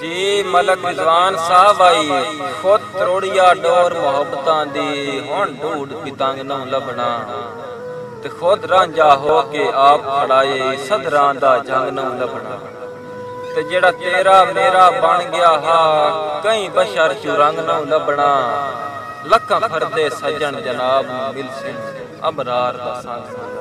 ਜੀ, ਮਲਕ ਰਿਜ਼ਵਾਨ ਸਾਹਿਬ ਆਈ। ਖੁਦ ਤਰੋੜੀਆ ਡੋਰ ਮੁਹੱਬਤਾਂ ਦੀ ਹੁਣ ਢੂਡ ਪਿਤੰਗ ਨੂੰ ਲੱਭਣਾ। ਤੇ ਖੁਦ ਰਾਂਝਾ ਹੋ ਕੇ ਆਪ ਖੜਾਏ, ਸਦਰਾਂ ਦਾ ਜੰਗ ਨੂੰ ਲੱਭਣਾ। ਤੇ ਜਿਹੜਾ ਤੇਰਾ ਮੇਰਾ ਬਣ ਗਿਆ ਹਾ ਕਈ ਬਸ਼ਰ ਚੁ ਰੰਗ ਨੂੰ ਲੱਭਣਾ। ਲੱਖਾਂ ਫਰਦੇ ਸੱਜਣ ਜਨਾਬ ਮਿਲ ਸੇ ਅਬਰਾਰ ਦਾ ਸੰਗ।